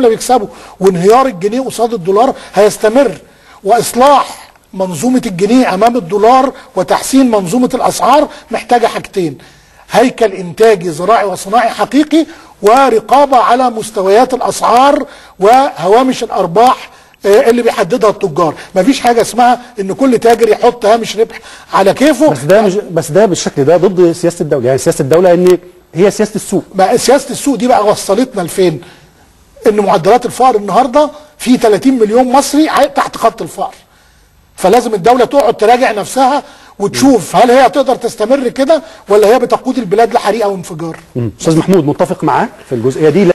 العملة بيكسبوا. وانهيار الجنيه قصاد الدولار هيستمر. وإصلاح منظومة الجنيه أمام الدولار وتحسين منظومة الأسعار محتاجة حاجتين. هيكل إنتاجي زراعي وصناعي حقيقي ورقابة على مستويات الأسعار وهوامش الأرباح آه، اللي بيحددها التجار. مفيش حاجة اسمها إن كل تاجر يحط هامش ربح على كيفه. بس ده مش بس ده بالشكل ده ضد سياسة الدولة. يعني سياسة الدولة إن هي سياسة السوق. ما سياسة السوق دي بقى وصلتنا لفين؟ إن معدلات الفقر النهارده في 30 مليون مصري تحت خط الفقر. فلازم الدولة تقعد تراجع نفسها وتشوف هل هي تقدر تستمر كده ولا هي بتقود البلاد لحريقه وانفجار. أستاذ محمود متفق معاه في الجزئية دي